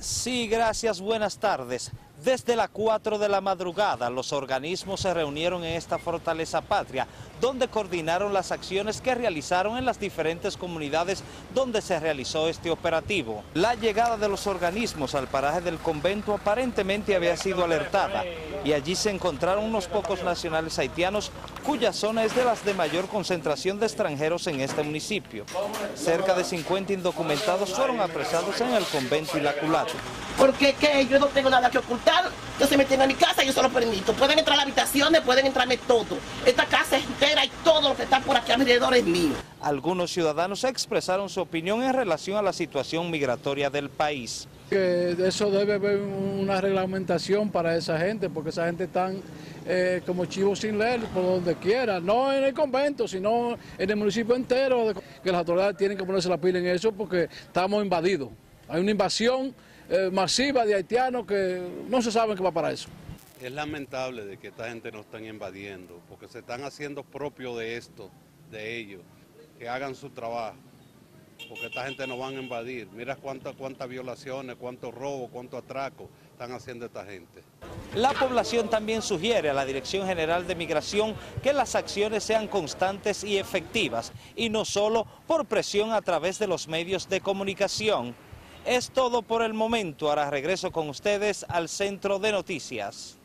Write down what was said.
Sí, gracias, buenas tardes. Desde las 4 de la madrugada, los organismos se reunieron en esta fortaleza patria, donde coordinaron las acciones que realizaron en las diferentes comunidades donde se realizó este operativo. La llegada de los organismos al paraje del convento aparentemente había sido alertada y allí se encontraron unos pocos nacionales haitianos cuya zona es de las de mayor concentración de extranjeros en este municipio. Cerca de 50 indocumentados fueron apresados en el convento y la culata. Porque que yo no tengo nada que ocultar, yo se meten a mi casa y yo se lo permito. Pueden entrar a las habitaciones, pueden entrarme todo. Esta casa es entera y todo lo que está por aquí alrededor es mío. Algunos ciudadanos expresaron su opinión en relación a la situación migratoria del país. Que eso debe haber una reglamentación para esa gente, porque esa gente están eh, como chivos sin leer por donde quiera, no en el convento, sino en el municipio entero, que las autoridades tienen que ponerse la pila en eso porque estamos invadidos. Hay una invasión eh, masiva de haitianos que no se sabe qué va para eso. Es lamentable de que esta gente nos están invadiendo, porque se están haciendo propio de esto, de ellos, que hagan su trabajo, porque esta gente no van a invadir. Mira cuántas cuántas violaciones, cuántos robos, cuántos atracos están haciendo esta gente. La población también sugiere a la Dirección General de Migración que las acciones sean constantes y efectivas, y no solo por presión a través de los medios de comunicación. Es todo por el momento. Ahora regreso con ustedes al Centro de Noticias.